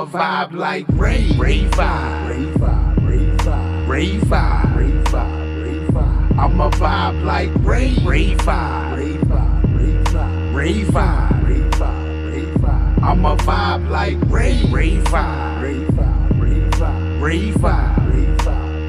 A vibe like Ray, Ray vibe, Ray vibe, Ray vibe, Ray vibe. Ray vibe, I'm a vibe like Ray, Ray vibe, Ray vibe, Ray vibe, Ray vibe. Ray vibe, I'm a vibe like Ray, Ray vibe, Ray vibe, Ray vibe, Ray vibe.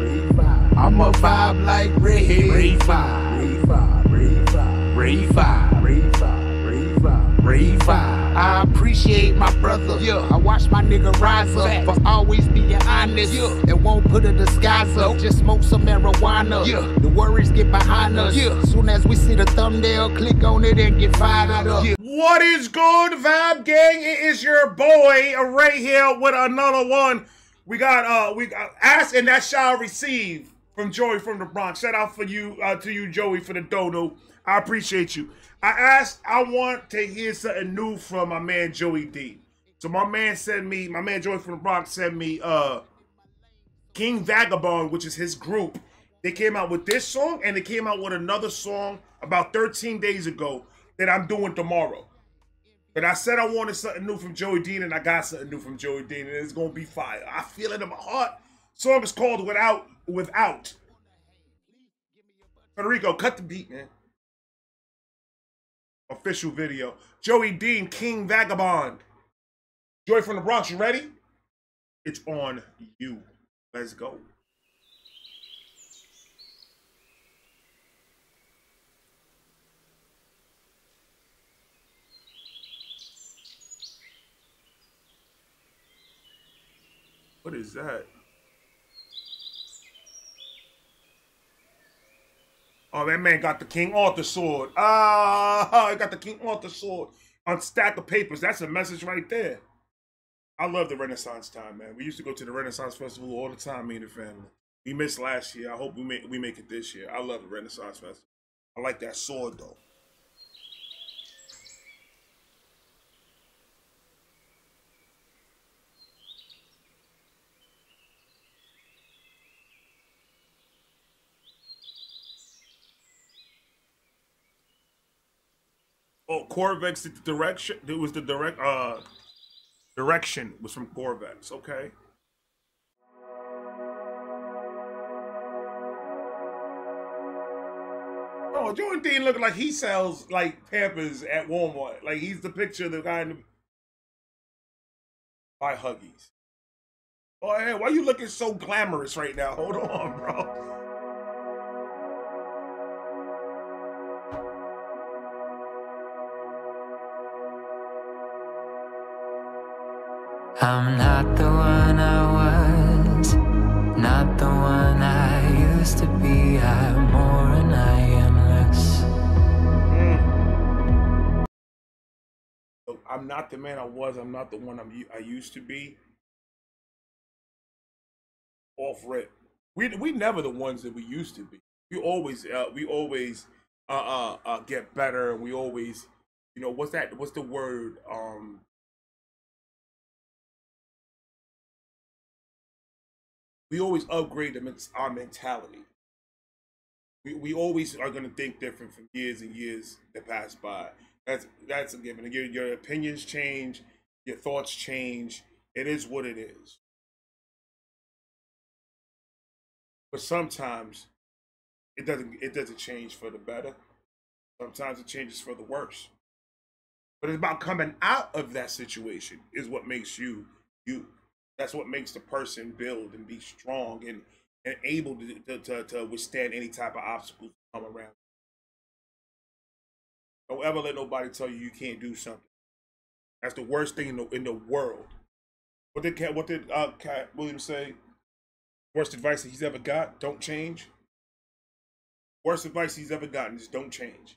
Ray vibe, I'm a vibe like Ray, Ray vibe, Ray vibe, Ray vibe, Ray vibe, Ray vibe. I appreciate my brother. Yeah. I watch my nigga rise up for always being honest. Yeah. And won't put a disguise up. Just smoke some marijuana. Yeah. The worries get behind us. Yeah. Soon as we see the thumbnail, click on it and get fired up. Yeah. What is good, Vibe Gang? It is your boy Ray here with another one. We got uh we got ask and that shall receive from Joey from the Bronx. Shout out for you uh to you, Joey, for the dono. I appreciate you. I asked I want to hear something new from my man Joey D. So my man sent me, my man Joey from the Bronx sent me uh King Vagabond, which is his group. They came out with this song and they came out with another song about 13 days ago that I'm doing tomorrow. But I said I wanted something new from Joey Dean, and I got something new from Joey Dean, and it's gonna be fire. I feel it in my heart. Song is called Without Without. Federico, cut the beat, man. Official video. Joey Dean, King Vagabond. Joy from the Bronx, you ready? It's on you. Let's go. What is that? Oh, that man got the King Arthur sword. Ah, he got the King Arthur sword on stack of papers. That's a message right there. I love the Renaissance time, man. We used to go to the Renaissance Festival all the time, me and the family. We missed last year. I hope we make we make it this year. I love the Renaissance Festival. I like that sword though. Oh, Corvex the direction. It was the direct uh direction was from Corvex. Okay. Oh, Jordan Dean looking like he sells like Pampers at Walmart. Like he's the picture of the guy in the buy Huggies. Oh, hey, why you looking so glamorous right now? Hold on, bro. I'm not the one I was, not the one I used to be. I'm more and I am less. So, I'm not the man I was. I'm not the one I'm, I used to be. Off rip. We we never the ones that we used to be. We always uh, we always uh, uh uh get better. We always you know what's that? What's the word? Um. We always upgrade our mentality. We, we always are going to think different from years and years that pass by. That's that's a given. Your your opinions change, your thoughts change. It is what it is. But sometimes it doesn't it doesn't change for the better. Sometimes it changes for the worse. But it's about coming out of that situation is what makes you you. That's what makes the person build and be strong and, and able to, to, to, to withstand any type of obstacles come around. Don't ever let nobody tell you you can't do something. That's the worst thing in the in the world. What did Katt? What did uh, Katt Williams say? Worst advice that he's ever got: don't change. Worst advice he's ever gotten is don't change.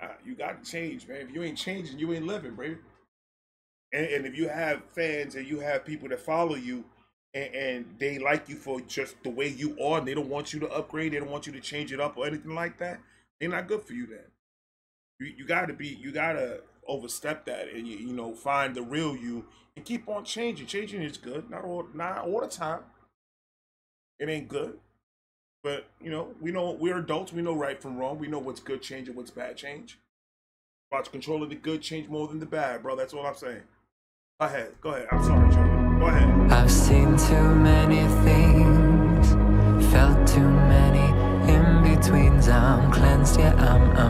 Uh, you got to change, man. If you ain't changing, you ain't living, bro. And, and if you have fans and you have people that follow you, and, and they like you for just the way you are, and they don't want you to upgrade, they don't want you to change it up or anything like that, they're not good for you. Then you you got to be you got to overstep that and you you know find the real you and keep on changing. Changing is good, not all not all the time. It ain't good, but you know we know we're adults. We know right from wrong. We know what's good change and what's bad change. About controlling the good change more than the bad, bro. That's all I'm saying. Go ahead. Go ahead. I'm sorry, Joey. Go ahead. I've seen too many things, felt too many in betweens. I'm cleansed, yeah, I'm a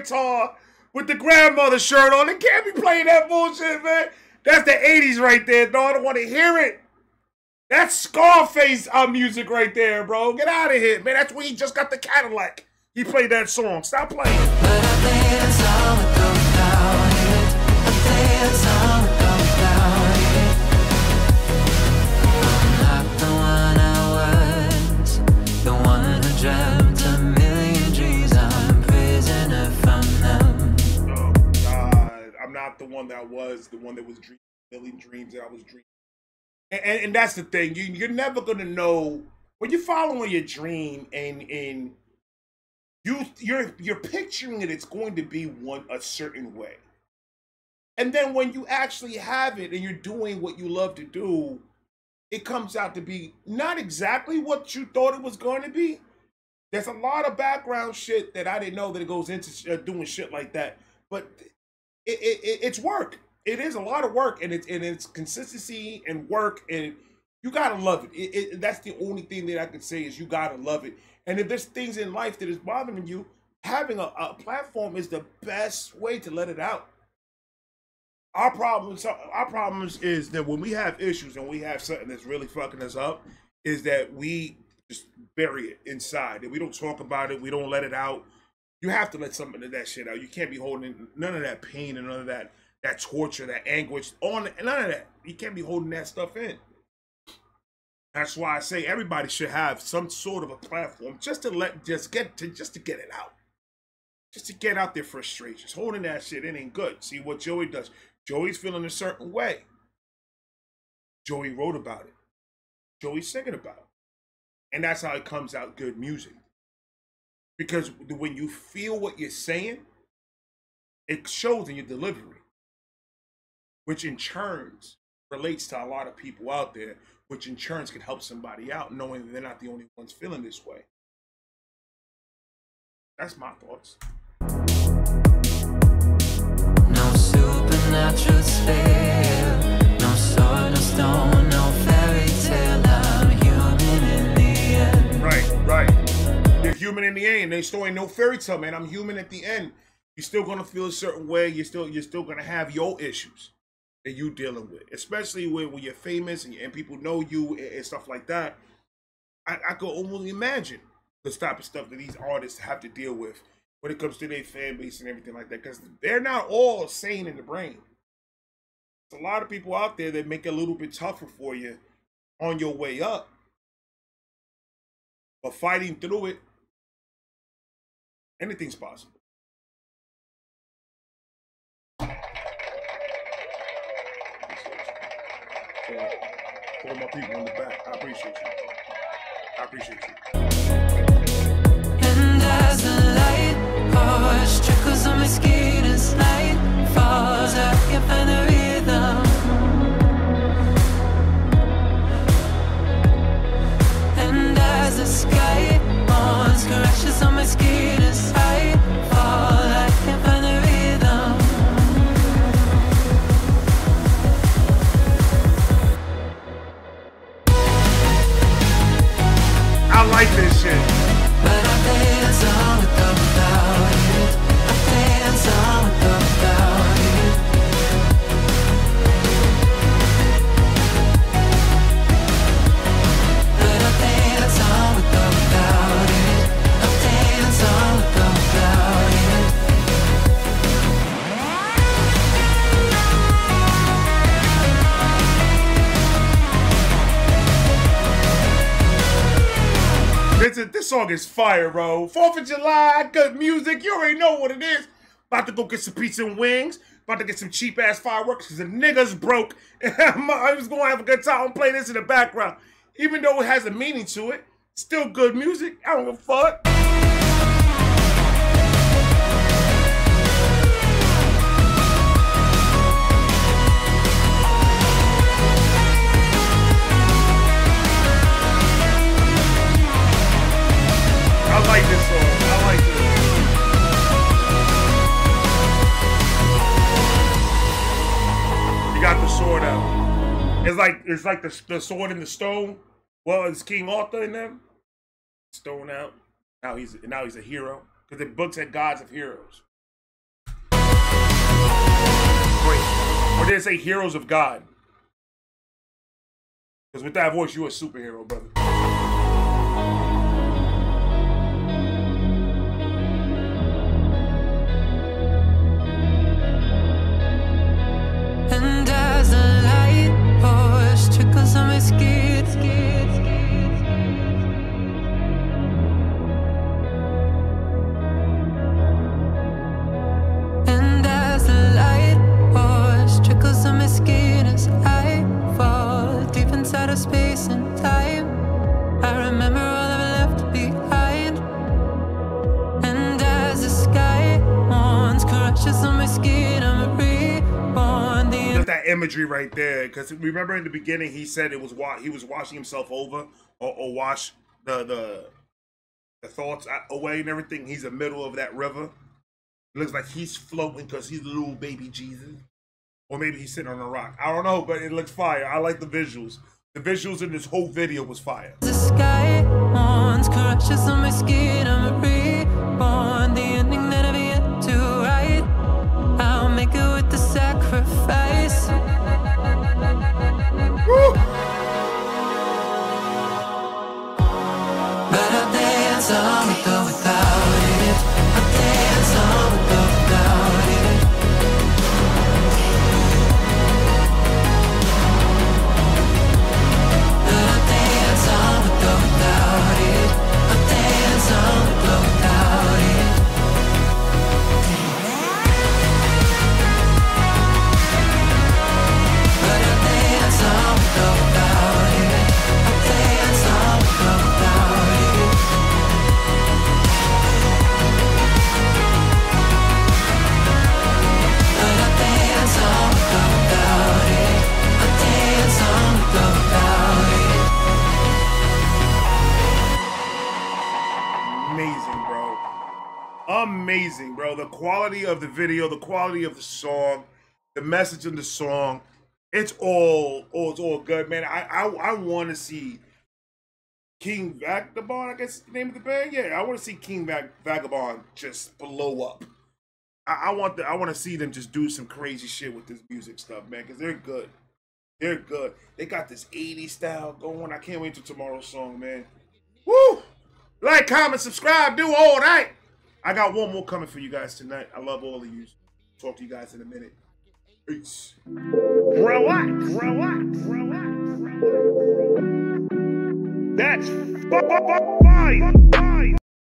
guitar with the grandmother shirt on. It can't be playing that bullshit, man. That's the 80s right there, dog. I don't want to hear it. That's Scarface uh, music right there, bro. Get out of here, man. That's when he just got the Cadillac. He played that song. Stop playing. Not the one that was the one that was dreaming million dreams that I was dreaming. And, and, and that's the thing. You you're never gonna know when you're following your dream and and you you're you're picturing it. It's going to be one a certain way. And then when you actually have it and you're doing what you love to do, it comes out to be not exactly what you thought it was going to be. There's a lot of background shit that I didn't know that it goes into uh, doing shit like that. But it, it, it it's work. It is a lot of work, and it's and it's consistency and work, and you gotta love it. It, it. That's the only thing that I can say is you gotta love it. And if there's things in life that is bothering you, having a, a platform is the best way to let it out. Our problems, our problems is that when we have issues and we have something that's really fucking us up, is that we just bury it inside. And we don't talk about it. We don't let it out. You have to let some of that shit out. You can't be holding none of that pain and none of that that torture, that anguish on none of that. You can't be holding that stuff in. That's why I say everybody should have some sort of a platform just to let just get to just to get it out. Just to get out their frustrations. Holding that shit in ain't good. See what Joey does. Joey's feeling a certain way. Joey wrote about it. Joey's singing about it. And that's how it comes out good music. Because when you feel what you're saying, it shows in your delivery, which in turns relates to a lot of people out there, which in turns can help somebody out, knowing that they're not the only ones feeling this way. That's my thoughts. No supernatural spell, human in the end. They still ain't no fairy tale, man. I'm human at the end. You're still gonna feel a certain way. You're still you're still gonna have your issues that you dealing with, especially when, when you're famous and, and people know you and, and stuff like that. I, I could only imagine the type of stuff that these artists have to deal with when it comes to their fan base and everything like that, because they're not all sane in the brain. There's a lot of people out there that make it a little bit tougher for you on your way up. But fighting through it, anything's possible. For, my people in the back, I appreciate you. I appreciate you. I like this shit. Song is fire, bro. Fourth of July, good music. You already know what it is. About to go get some pizza and wings. About to get some cheap ass fireworks because the niggas broke. I was going to have a good time. I'm playing this in the background. Even though it has a meaning to it, still good music. I don't give a fuck. It's like the, the sword in the stone. Well, it's King Arthur in them. Stone out. Now he's now he's a hero because the books had gods of heroes. Or did it say heroes of God? Because with that voice, you're a superhero, brother. Imagery right there, because remember in the beginning he said it was wa- he was washing himself over or, or wash the the the thoughts away and everything. He's in the middle of that river. It looks like he's floating because he's a little baby Jesus, or maybe he's sitting on a rock. I don't know, but it looks fire. I like the visuals. The visuals in this whole video was fire. The sky on my skin. I'm reborn. The Amazing, bro. The quality of the video, the quality of the song, the message in the song, it's all, oh, it's all good, man. I, I, I want to see King Vagabond. I guess the name of the band. Yeah, I want to see King Vag- Vagabond just blow up. I, I want the, I want to see them just do some crazy shit with this music stuff, man, because they're good. They're good. They got this 80s style going. I can't wait till tomorrow's song, man. Woo! Like, comment, subscribe, do all that. I got one more coming for you guys tonight. I love all of you. Talk to you guys in a minute. Peace. Relax, relax, relax, relax. That's fine.